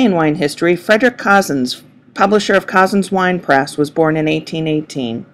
In wine history, Frederick Cozzens, publisher of Cozzens Wine Press, was born in 1818.